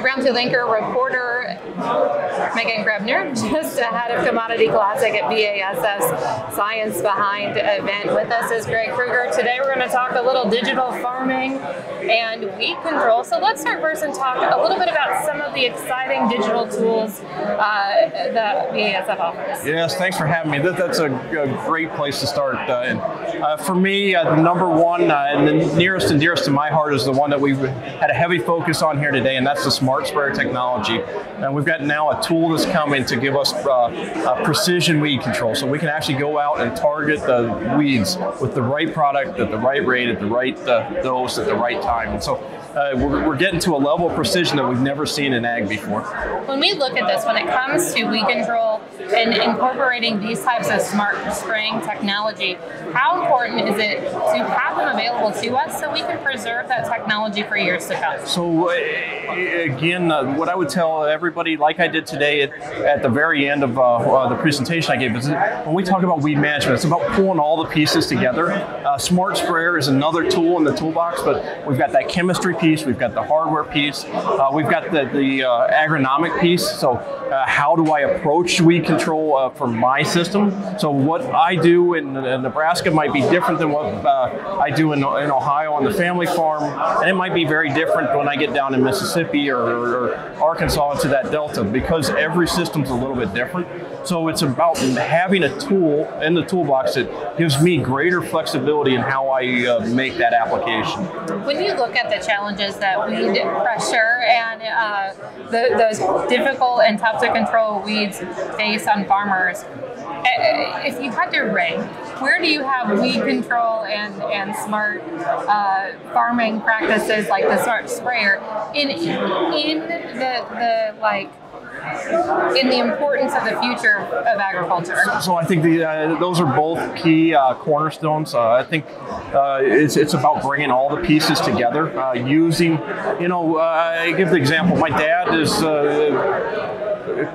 My Brownfield Anchor reporter, Meghan Grebner, just ahead of Commodity Classic at BASF's Science Behind event. With us is Greg Kruger. Today we're going to talk a little digital farming and weed control. So let's start first and talk a little bit about some of the exciting digital tools uh, that BASF offers. Yes, thanks for having me. That, that's a, a, great place to start. Uh, and uh, for me, uh, number one uh, and the nearest and dearest to my heart is the one that we've had a heavy focus on here today, and that's the smart sprayer technology. And we've got now a tool that's coming to give us uh, precision weed control. So we can actually go out and target the weeds with the right product at the right rate, at the right dose, at the right time. And so uh, we're, we're, getting to a level of precision that we've never seen in ag before. When we look at this, when it comes to weed control and incorporating these types of smart spraying technology, how important is it to have them available to us so we can preserve that technology for years to come? So, uh, again, uh, what I would tell everybody, like I did today at, at the very end of uh, uh, the presentation I gave, is when we talk about weed management, it's about pulling all the pieces together. Uh, smart sprayer is another tool in the toolbox, but we've got that chemistry piece, we've got the hardware piece, uh, we've got the, the agronomic piece. So how do I approach weed control uh, for my system? So what I do in, in Nebraska might be different than what uh, I do in, in, Ohio on the family farm, and it might be very different when I get down in Mississippi or, or, or Arkansas into that delta because every system's a little bit different. So it's about having a tool in the toolbox that gives me greater flexibility in how I uh, make that application. When you look at the challenges that weed pressure and uh, the, those difficult and tough to control weeds face on farmers, eh, if you had to rank, where do you have weed control and, and smart uh, farming practices like the smart sprayer in in the, the like in the importance of the future of agriculture? So I think the, uh, those are both key uh, cornerstones. Uh, I think uh, it's, it's about bringing all the pieces together, uh, using, you know, uh, I give the example, my dad is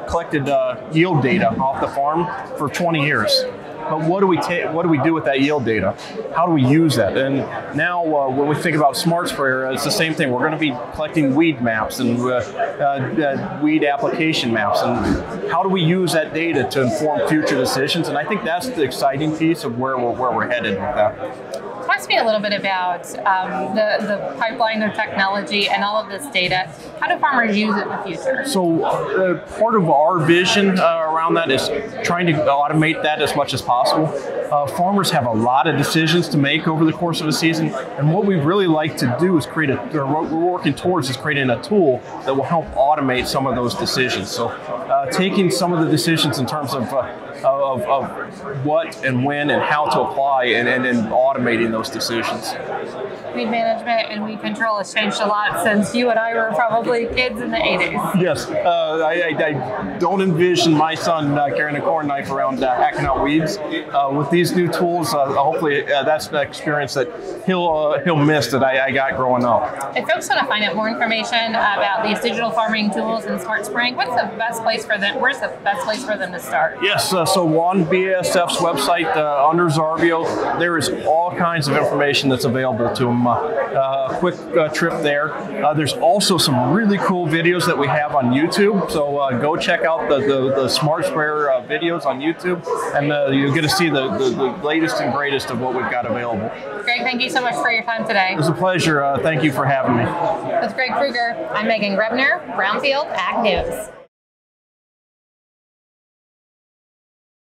collected yield data off the farm for 20 years. But what do we take? What do we do with that yield data? How do we use that? And now, uh, when we think about smart sprayer, it's the same thing. We're going to be collecting weed maps and uh, uh, weed application maps, and how do we use that data to inform future decisions? And I think that's the exciting piece of where we're where we're headed with that. To me a little bit about um, the, the pipeline of technology and all of this data. How do farmers use it in the future? So, uh, part of our vision uh, around that is trying to automate that as much as possible. Uh, farmers have a lot of decisions to make over the course of a season, and what we really like to do is create a, or what we're working towards is creating a tool that will help automate some of those decisions. So, uh, taking some of the decisions in terms of uh, of, of what and when and how to apply and, and, and automating those decisions. Weed management and weed control has changed a lot since you and I were probably kids in the 80s. Yes, uh, I, I, I, don't envision my son uh, carrying a corn knife around uh, hacking out weeds. Uh, with these new tools, uh, hopefully uh, that's the experience that he'll he'll miss that I, I, got growing up. If folks want to find out more information about these digital farming tools and smart spraying, what's the best place for them? Where's the best place for them to start? Yes, so on BASF's website under Xarvio, there is all kinds of information that's available to them. A quick trip there. there's also some really cool videos that we have on YouTube. So uh, go check out the, the, the Smart Sprayer uh, videos on YouTube, and uh, you'll get to see the, the, the, latest and greatest of what we've got available. Greg, thank you so much for your time today. It was a pleasure. Uh, thank you for having me. With Greg Kruger, I'm Meghan Grebner, Brownfield Ag News.